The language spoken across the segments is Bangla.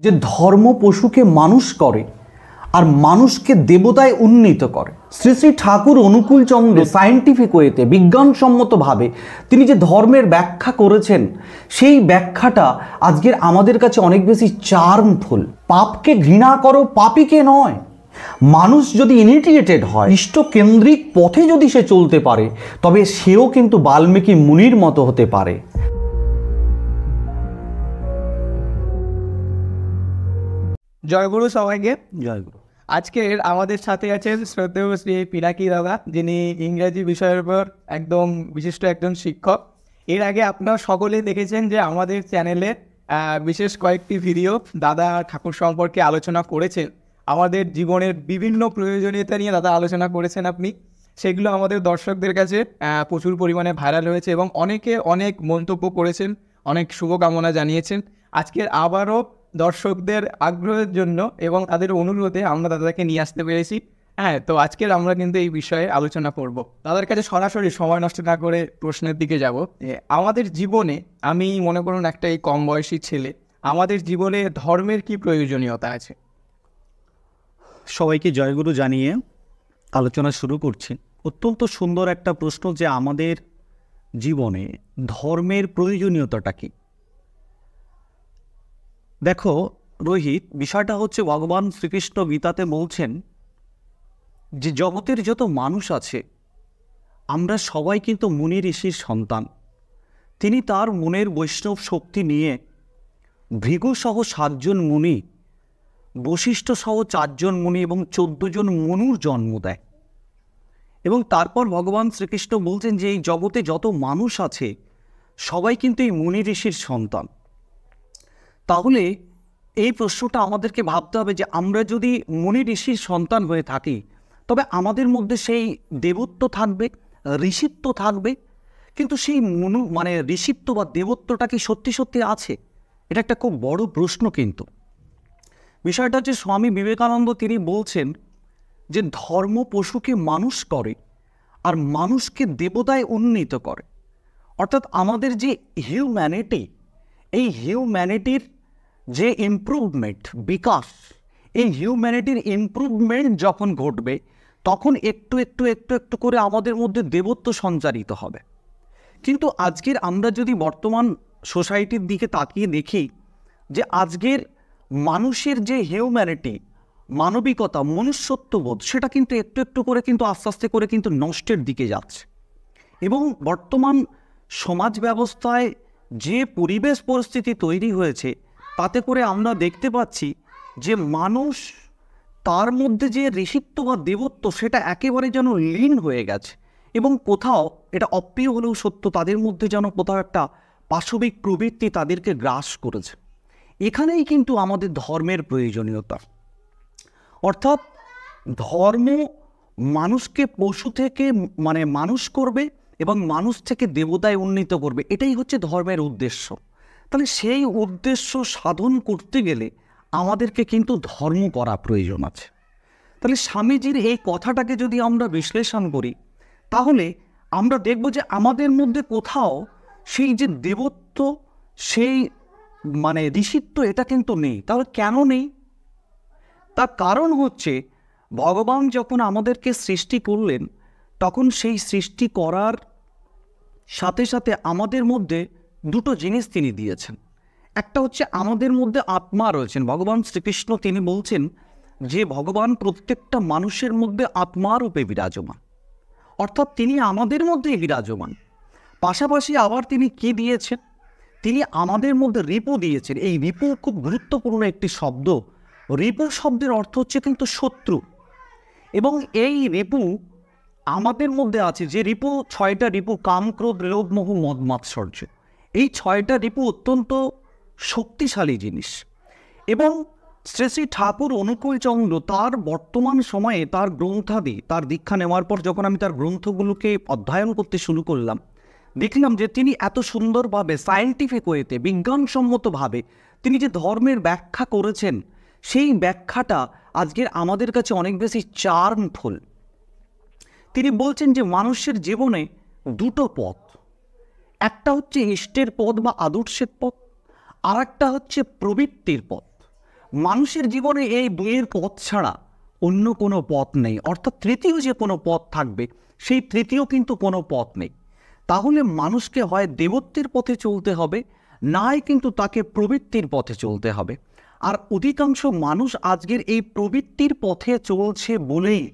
যে ধর্ম পশুকে মানুষ করে আর মানুষকে দেবতায় উন্নীত করে। শ্রী শ্রী ঠাকুর অনুকূল চন্দ্র সায়েন্টিফিক ওয়েতে বিজ্ঞানসম্মতভাবে তিনি যে ধর্মের ব্যাখ্যা করেছেন, সেই ব্যাখ্যাটা আজকের আমাদের কাছে অনেক বেশি চার্মফুল পাপকে ঘৃণা করো পাপিকে নয়। মানুষ যদি ইনিটিয়েটেড হয়, ইষ্টকেন্দ্রিক পথে যদি সে চলতে পারে, তবে সেও কিন্তু বাল্মীকি মুনির মতো হতে পারে। জয়গুরু সবাইকে। জয়গুরু। আজকের আমাদের সাথে আছেন শ্রদ্ধেয় শ্রী পিনাকি দাদা যিনি ইংরেজি বিষয়ের উপর একদম বিশিষ্ট একজন শিক্ষক। এর আগে আপনারা সকলেই দেখেছেন যে আমাদের চ্যানেলে বিশেষ কয়েকটি ভিডিও দাদা ঠাকুর সম্পর্কে আলোচনা করেছেন। আমাদের জীবনের বিভিন্ন প্রয়োজনীয়তা নিয়ে দাদা আলোচনা করেছেন আপনি। সেগুলো আমাদের দর্শকদের কাছে প্রচুর পরিমাণে ভাইরাল হয়েছে এবং অনেকে অনেক মন্তব্য করেছেন অনেক শুভকামনা জানিয়েছেন। আজকের আবারও দর্শকদের আগ্রহের জন্য এবং তাদের অনুরোধে আমরা দাদাকে নিয়ে আসতে পেরেছি। হ্যাঁ তো আজকের আমরা কিন্তু এই বিষয়ে আলোচনা করব। দাদার কাছে সরাসরি সময় নষ্ট না করে প্রশ্নের দিকে যাব। আমাদের জীবনে আমি মনে করুন একটা এই কম বয়সী ছেলে, আমাদের জীবনে ধর্মের কি প্রয়োজনীয়তা আছে? সবাইকে জয়গুরু জানিয়ে আলোচনা শুরু করছি। অত্যন্ত সুন্দর একটা প্রশ্ন যে আমাদের জীবনে ধর্মের প্রয়োজনীয়তাটা কি? দেখো, রোহিত, বিষয়টা হচ্ছে ভগবান শ্রীকৃষ্ণ গীতাতে বলছেন যে জগতের যত মানুষ আছে, আমরা সবাই কিন্তু মুনি ঋষির সন্তান। তিনি তার মনের বৈষ্ণব শক্তি নিয়ে ভৃগুসহ সাতজন মুনি, বশিষ্ঠ সহ চারজন মুনি এবং চোদ্দ জন মনুর জন্ম দেয়। এবং তারপর ভগবান শ্রীকৃষ্ণ বলছেন যে এই জগতে যত মানুষ আছে, সবাই কিন্তু এই মুনি ঋষির সন্তান। তাহলে এই প্রশ্নটা আমাদেরকে ভাবতে হবে যে আমরা যদি মুনি ঋষির সন্তান হয়ে থাকি, তবে আমাদের মধ্যে সেই দেবত্ব থাকবে, ঋষিত্ব থাকবে। কিন্তু সেই মনু মানে ঋষিত্ব বা দেবত্বটা কি সত্যি সত্যি আছে? এটা একটা খুব বড় প্রশ্ন কিন্তু। বিষয়টা হচ্ছে স্বামী বিবেকানন্দ তিনি বলছেন যে ধর্ম পশুকে মানুষ করে আর মানুষকে দেবতায় উন্নীত করে। অর্থাৎ আমাদের যে হিউম্যানিটি এই হিউম্যানিটির যে ইমপ্রুভমেন্ট বিকাশ এই হিউম্যানিটির ইমপ্রুভমেন্ট যখন ঘটবে, তখন একটু একটু একটু একটু করে আমাদের মধ্যে দেবত্ব সঞ্চারিত হবে। কিন্তু আজকের আমরা যদি বর্তমান সোসাইটির দিকে তাকিয়ে দেখি, যে আজকের মানুষের যে হিউম্যানিটি মানবিকতা, মনুষ্যত্ববোধ, সেটা কিন্তু একটু একটু করে কিন্তু আস্তে আস্তে করে কিন্তু নষ্টের দিকে যাচ্ছে। এবং বর্তমান সমাজ ব্যবস্থায় যে পরিবেশ পরিস্থিতি তৈরি হয়েছে তাতে করে আমরা দেখতে পাচ্ছি যে মানুষ তার মধ্যে যে ঋষিত্ব বা দেবত্ব, সেটা একেবারে যেন লীন হয়ে গেছে। এবং কোথাও এটা অপ্রিয় হলেও সত্য, তাদের মধ্যে যেন কোথাও একটা পাশবিক প্রবৃত্তি তাদেরকে গ্রাস করেছে। এখানেই কিন্তু আমাদের ধর্মের প্রয়োজনীয়তা। অর্থাৎ ধর্ম মানুষকে পশু থেকে মানে মানুষ করবে এবং মানুষ থেকে দেবতায় উন্নীত করবে। এটাই হচ্ছে ধর্মের উদ্দেশ্য। তাহলে সেই উদ্দেশ্য সাধন করতে গেলে আমাদেরকে কিন্তু ধর্ম করা প্রয়োজন আছে। তাহলে স্বামীজির এই কথাটাকে যদি আমরা বিশ্লেষণ করি, তাহলে আমরা দেখব যে আমাদের মধ্যে কোথাও সেই যে দেবত্ব, সেই মানে ঋষিত্ব, এটা কিন্তু নেই। তাহলে কেন নেই? তার কারণ হচ্ছে, ভগবান যখন আমাদেরকে সৃষ্টি করলেন, তখন সেই সৃষ্টি করার সাথে সাথে আমাদের মধ্যে দুটো জিনিস তিনি দিয়েছেন। একটা হচ্ছে আমাদের মধ্যে আত্মা রয়েছেন। ভগবান শ্রীকৃষ্ণ তিনি বলছেন যে, ভগবান প্রত্যেকটা মানুষের মধ্যে আত্মারূপে বিরাজমান। অর্থাৎ তিনি আমাদের মধ্যেই বিরাজমান। পাশাপাশি আবার তিনি কি দিয়েছেন? তিনি আমাদের মধ্যে রিপু দিয়েছেন। এই রিপু খুব গুরুত্বপূর্ণ একটি শব্দ। রিপু শব্দের অর্থ হচ্ছে কিন্তু শত্রু। এবং এই রিপু আমাদের মধ্যে আছে। যে রিপু, ছয়টা রিপু, কাম, ক্রোধ, লোভ, মোহ, মদ, মাৎসর্য। এই ছয়টা রিপু অত্যন্ত শক্তিশালী জিনিস। এবং শ্রী শ্রী ঠাকুর অনুকূল চন্দ্র তার বর্তমান সময়ে তার গ্রন্থাদি, তার দীক্ষা নেওয়ার পর যখন আমি তার গ্রন্থগুলোকে অধ্যয়ন করতে শুরু করলাম, দেখলাম যে তিনি এত সুন্দরভাবে সায়েন্টিফিক ওয়েতে বিজ্ঞানসম্মতভাবে তিনি যে ধর্মের ব্যাখ্যা করেছেন, সেই ব্যাখ্যাটা আজকের আমাদের কাছে অনেক বেশি চার্মফুল তিনি বলছেন যে মানুষের জীবনে দুটো পথ একটা হচ্ছে ইষ্টের পথ বা আদর্শের পথ আর একটা হচ্ছে প্রবৃত্তির পথ। মানুষের জীবনে এই বইয়ের পথ ছাড়া অন্য কোনো পথ নেই। অর্থাৎ তৃতীয় যে কোনো পথ থাকবে, সেই তৃতীয় কিন্তু কোনো পথ নেই। তাহলে মানুষকে হয় দেবত্বের পথে চলতে হবে, নাই কিন্তু তাকে প্রবৃত্তির পথে চলতে হবে। আর অধিকাংশ মানুষ আজকের এই প্রবৃত্তির পথে চলছে বলেই,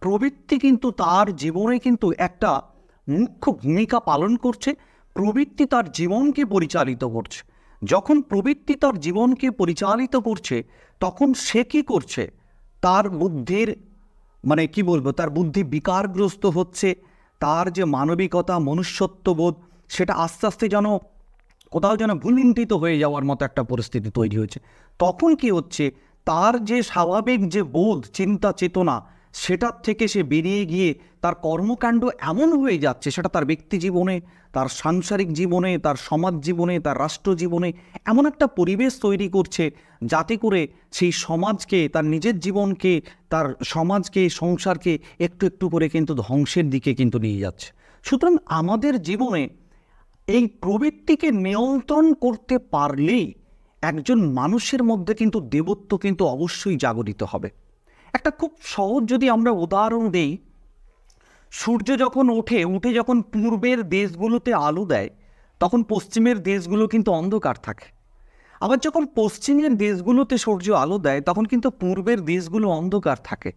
প্রবৃত্তি কিন্তু তার জীবনে কিন্তু একটা মুখ্য ভূমিকা পালন করছে প্রবৃত্তি তার জীবনকে পরিচালিত করছে। যখন প্রবৃত্তি তার জীবনকে পরিচালিত করছে, তখন সে কী করছে? তার বুদ্ধির মানে কি বলব, তার বুদ্ধি বিকারগ্রস্ত হচ্ছে, তার যে মানবিকতা, মনুষ্যত্ববোধ, সেটা আস্তে আস্তে যেন কোথাও যেন ভুলিন্টিত হয়ে যাওয়ার মতো একটা পরিস্থিতি তৈরি হয়েছে। তখন কি হচ্ছে? তার যে স্বাভাবিক যে বোধ, চিন্তা, চেতনা সেটার থেকে সে বেরিয়ে গিয়ে তার কর্মকাণ্ড এমন হয়ে যাচ্ছে, সেটা তার ব্যক্তি জীবনে, তার সাংসারিক জীবনে, তার সমাজ জীবনে, তার রাষ্ট্র জীবনে এমন একটা পরিবেশ তৈরি করছে যাতে করে সেই সমাজকে, তার নিজের জীবনকে, তার সমাজকে, সংসারকে একটু একটু করে কিন্তু ধ্বংসের দিকে কিন্তু নিয়ে যাচ্ছে। সুতরাং আমাদের জীবনে এই প্রবৃত্তিকে নিয়ন্ত্রণ করতে পারলেই একজন মানুষের মধ্যে কিন্তু দেবত্ব কিন্তু অবশ্যই জাগরিত হবে। একটা খুব সহজ যদি আমরা উদাহরণ দিই, সূর্য যখন ওঠে, উঠে যখন পূর্বের দেশগুলোতে আলো দেয়, তখন পশ্চিমের দেশগুলো কিন্তু অন্ধকার থাকে। আবার যখন পশ্চিমের দেশগুলোতে সূর্য আলো দেয়, তখন কিন্তু পূর্বের দেশগুলো অন্ধকার থাকে।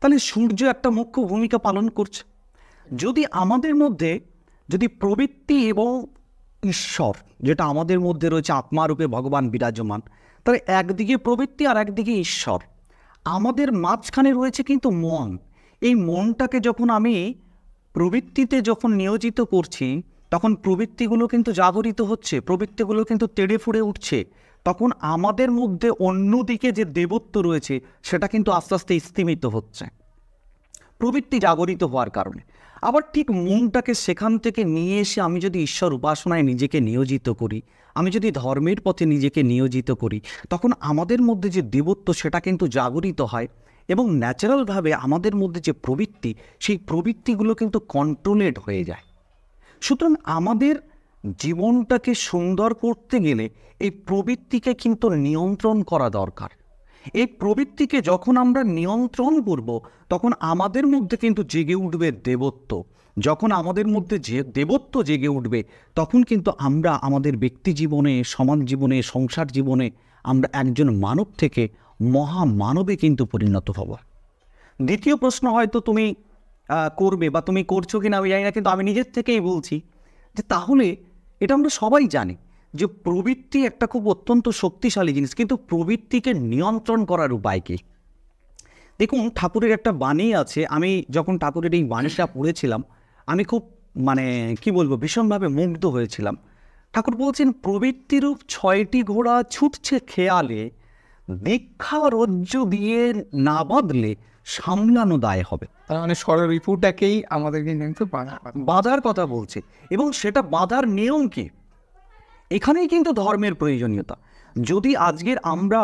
তাহলে সূর্য একটা মুখ্য ভূমিকা পালন করছে। যদি আমাদের মধ্যে, যদি প্রবৃত্তি এবং ঈশ্বর, যেটা আমাদের মধ্যে রয়েছে, আত্মারূপে ভগবান বিরাজমান, তাহলে একদিকে প্রবৃত্তি আর একদিকে ঈশ্বর। আমাদের মাঝখানে রয়েছে কিন্তু মন। এই মনটাকে যখন আমি প্রবৃত্তিতে যখন নিয়োজিত করছি, তখন প্রবৃত্তিগুলো কিন্তু জাগরিত হচ্ছে, প্রবৃত্তিগুলো কিন্তু তেড়ে ফুড়ে উঠছে। তখন আমাদের মধ্যে অন্যদিকে যে দেবত্ব রয়েছে, সেটা কিন্তু আস্তে আস্তে স্তিমিত হচ্ছে। প্রবৃত্তি জাগরিত হওয়ার কারণে। আবার ঠিক মনটাকে সেখান থেকে নিয়ে এসে আমি যদি ঈশ্বর উপাসনায় নিজেকে নিয়োজিত করি আমি যদি ধর্মের পথে নিজেকে নিয়োজিত করি, তখন আমাদের মধ্যে যে দেবত্ব সেটা কিন্তু জাগরিত হয় এবং ন্যাচারালভাবে আমাদের মধ্যে যে প্রবৃত্তি, সেই প্রবৃত্তিগুলো কিন্তু কন্ট্রোলেড হয়ে যায়। সুতরাং আমাদের জীবনটাকে সুন্দর করতে গেলে এই প্রবৃত্তিকে কিন্তু নিয়ন্ত্রণ করা দরকার। এই প্রবৃত্তিকে যখন আমরা নিয়ন্ত্রণ করব, তখন আমাদের মধ্যে কিন্তু জেগে উঠবে দেবত্ব। যখন আমাদের মধ্যে যে দেবত্ব জেগে উঠবে, তখন কিন্তু আমরা আমাদের ব্যক্তি জীবনে, সমাজ জীবনে, সংসার জীবনে আমরা একজন মানব থেকে মহামানবে কিন্তু পরিণত হব। দ্বিতীয় প্রশ্ন হয়তো তুমি করবে বা তুমি করছ কি না আমি জানি না, কিন্তু আমি নিজের থেকেই বলছি যে তাহলে এটা আমরা সবাই জানি যে প্রবৃত্তি একটা খুব অত্যন্ত শক্তিশালী জিনিস, কিন্তু প্রবৃত্তিকে নিয়ন্ত্রণ করার উপায় কী? দেখুন, ঠাকুরের একটা বাণী আছে, আমি যখন ঠাকুরের এই বাণীটা পড়েছিলাম আমি খুব মানে কি বলব ভীষণভাবে মুগ্ধ হয়েছিলাম। ঠাকুর বলছেন প্রবৃত্তিরূপ ছয়টি ঘোড়া ছুটছে খেয়ালে দীক্ষা রজ্জু দিয়ে না বাঁধলে সামলানো দায় হবে। তার মানে ষড়রিপুটাকেই আমাদেরকে কিন্তু বাধা বাধার কথা বলছে। এবং সেটা বাধার নিয়ম কি? এখানেই কিন্তু ধর্মের প্রয়োজনীয়তা। যদি আজকের আমরা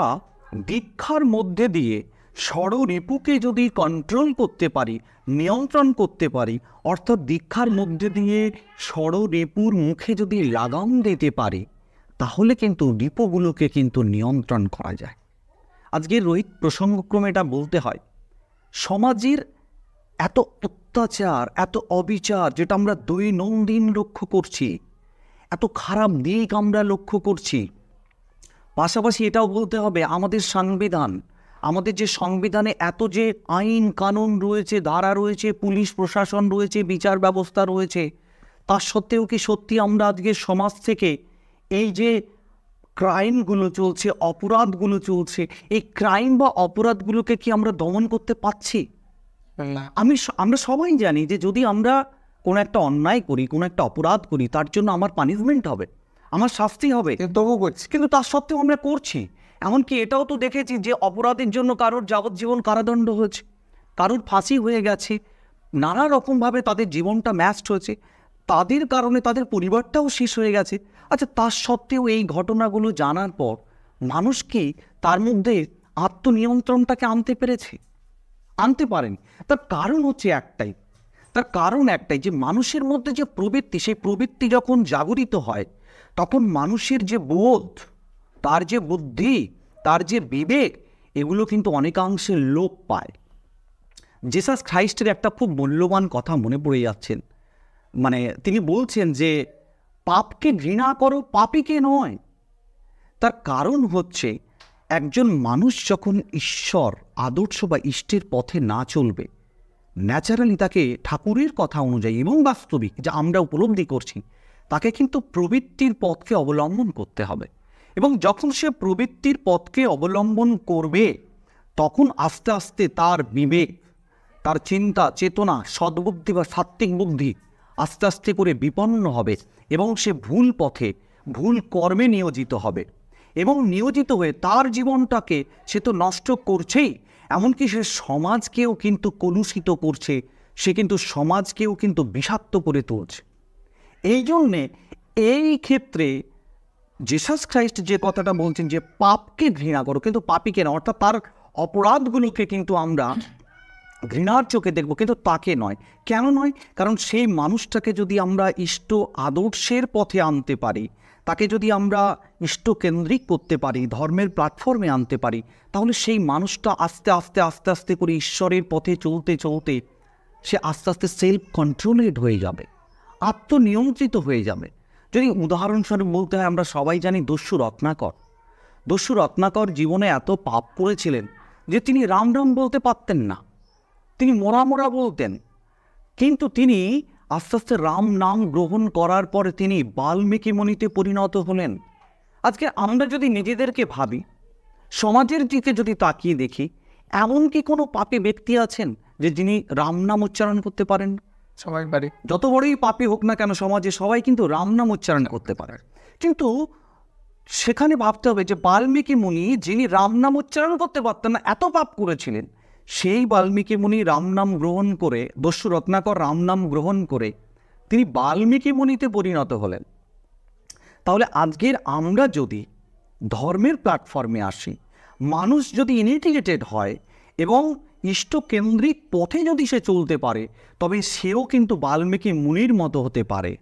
দীক্ষার মধ্যে দিয়ে ষড়রিপুকে যদি কন্ট্রোল করতে পারি, নিয়ন্ত্রণ করতে পারি, অর্থাৎ দীক্ষার মধ্যে দিয়ে ষড়রিপুর মুখে যদি লাগাম দিতে পারি, তাহলে কিন্তু রিপুগুলোকে কিন্তু নিয়ন্ত্রণ করা যায়। আজকে রোহিত প্রসঙ্গক্রমে এটা বলতে হয়, সমাজের এত অত্যাচার, এত অবিচার যেটা আমরা দৈনন্দিন লক্ষ্য করছি, এত খারাপ দিক আমরা লক্ষ্য করছি, পাশাপাশি এটাও বলতে হবে আমাদের সংবিধান আমাদের যে সংবিধানে এত যে আইন কানুন রয়েছে ধারা রয়েছে পুলিশ প্রশাসন রয়েছে বিচার ব্যবস্থা রয়েছে তার সত্ত্বেও কি সত্যি আমরা আজকে সমাজ থেকে এই যে ক্রাইমগুলো চলছে অপরাধগুলো চলছে এই ক্রাইম বা অপরাধগুলোকে কি আমরা দমন করতে পারছি? না। আমি আমরা সবাই জানি যে যদি আমরা কোনো একটা অন্যায় করি কোনো একটা অপরাধ করি তার জন্য আমার পানিশমেন্ট হবে আমার শাস্তি হবে। তবুও করছি। কিন্তু তার সত্ত্বেও আমরা করছি। এমনকি এটাও তো দেখেছি যে অপরাধের জন্য কারোর যাবজ্জীবন কারাদণ্ড হয়েছে। কারোর ফাঁসি হয়ে গেছে। নানা রকমভাবে তাদের জীবনটা ম্যাস্ট হয়েছে। তাদের কারণে তাদের পরিবারটাও শেষ হয়ে গেছে। আচ্ছা তার সত্ত্বেও এই ঘটনাগুলো জানার পর মানুষকে তার মধ্যে আত্মনিয়ন্ত্রণটাকে আনতে পেরেছে? আনতে পারেনি। তার কারণ হচ্ছে একটাই। তার কারণ একটাই যে মানুষের মধ্যে যে প্রবৃত্তি, সেই প্রবৃত্তি যখন জাগরিত হয়, তখন মানুষের যে বোধ তার যে বুদ্ধি, তার যে বিবেক, এগুলো কিন্তু অনেকাংশে লোপ পায়। জেসাস খ্রাইস্টের একটা খুব মূল্যবান কথা মনে পড়ে যাচ্ছেন মানে তিনি বলছেন যে, পাপকে ঘৃণা করো, পাপিকে নয়। তার কারণ হচ্ছে, একজন মানুষ যখন ঈশ্বর, আদর্শ বা ইষ্টের পথে না চলবে ন্যাচারালি তাকে ঠাকুরের কথা অনুযায়ী এবং বাস্তবিক, যা আমরা উপলব্ধি করছি, তাকে কিন্তু প্রবৃত্তির পথকে অবলম্বন করতে হবে। এবং যখন সে প্রবৃত্তির পথকে অবলম্বন করবে, তখন আস্তে আস্তে তার বিবেক, তার চিন্তা, চেতনা, সদ্বুদ্ধি বা সাত্ত্বিক বুদ্ধি আস্তে আস্তে করে বিপন্ন হবে এবং সে ভুল পথে, ভুল কর্মে নিয়োজিত হবে এবং নিয়োজিত হয়ে তার জীবনটাকে সে তো নষ্ট করছেই, এমনকি সে সমাজকেও কিন্তু কলুষিত করছে, সে কিন্তু সমাজকেও কিন্তু বিষাক্ত করে তুলছে। এই জন্যে এই ক্ষেত্রে জেসাস খ্রাইস্ট যে কথাটা বলছেন যে পাপকে ঘৃণা করো, কিন্তু পাপিকে না, অর্থাৎ তার অপরাধগুলোকে কিন্তু আমরা ঘৃণার চোখে দেখব, কিন্তু তাকে নয়। কেন নয়? কারণ সেই মানুষটাকে যদি আমরা ইষ্ট আদর্শের পথে আনতে পারি, তাকে যদি আমরা ইষ্টকেন্দ্রিক করতে পারি, ধর্মের প্ল্যাটফর্মে আনতে পারি, তাহলে সেই মানুষটা আস্তে আস্তে আস্তে আস্তে করে ঈশ্বরের পথে চলতে চলতে সে আস্তে আস্তে সেলফ কন্ট্রোলেড হয়ে যাবে, আত্মনিয়ন্ত্রিত হয়ে যাবে। যদি উদাহরণস্বরূপ বলতে হয়, আমরা সবাই জানি দস্যু রত্নাকর। দস্যু রত্নাকর জীবনে এত পাপ করেছিলেন যে তিনি রাম রাম বলতে পারতেন না। তিনি মোরা মোরা বলতেন। কিন্তু তিনি আস্তে আস্তে রাম নাম গ্রহণ করার পরে তিনি বাল্মীকি মণিতে পরিণত হলেন। আজকে আমরা যদি নিজেদেরকে ভাবি, সমাজের দিকে যদি তাকিয়ে দেখি, এমন কি কোনো পাপী ব্যক্তি আছেন যে যিনি রাম নাম উচ্চারণ করতে পারেন? সবাই পারে যত বড়ই পাপী হোক না কেন সমাজে সবাই কিন্তু রাম নাম উচ্চারণ করতে পারে। কিন্তু সেখানে ভাবতে হবে যে বাল্মীকি মুনি যিনি রাম নাম উচ্চারণ করতে পারতেন না, এত পাপ করেছিলেন, সেই বাল্মীকি মুনি রাম নাম গ্রহণ করে দস্যু রত্নাকর রাম নাম গ্রহণ করে তিনি বাল্মীকি মুনিতে পরিণত হলেন। তাহলে আজকের আমরা যদি ধর্মের প্ল্যাটফর্মে আসি, মানুষ যদি ইনিটিগেটেড হয় এবং ইষ্টকেন্দ্রিক পথে যদি সে চলতে পারে তবে সেও কিন্তু বাল্মীকি মুনির মতো হতে পারে।